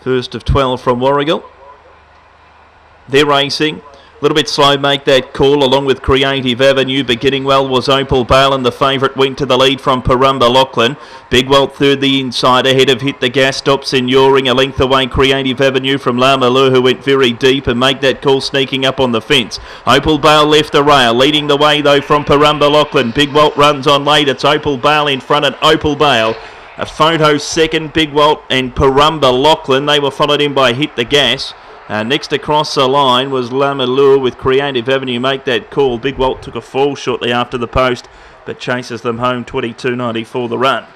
First of 12 from Warragul. They're racing. A little bit slow, make that call along with Creative Avenue. Beginning well was Opal Bale, and the favourite went to the lead from Parumba Lachlan. Big Welt third the inside, ahead of Hit the Gas, stops in Yoring, a length away. Creative Avenue from Lamalu, who went very deep and make that call sneaking up on the fence. Opal Bale left the rail, leading the way though from Parumba Lachlan. Big Welt runs on late, it's Opal Bale in front at Opal Bale. A photo second, Big Walt and Parumba Lachlan. They were followed in by Hit the Gas. Uh, next across the line was Lamalure with Creative Avenue make that call. Big Walt took a fall shortly after the post, but chases them home 22.94 the run.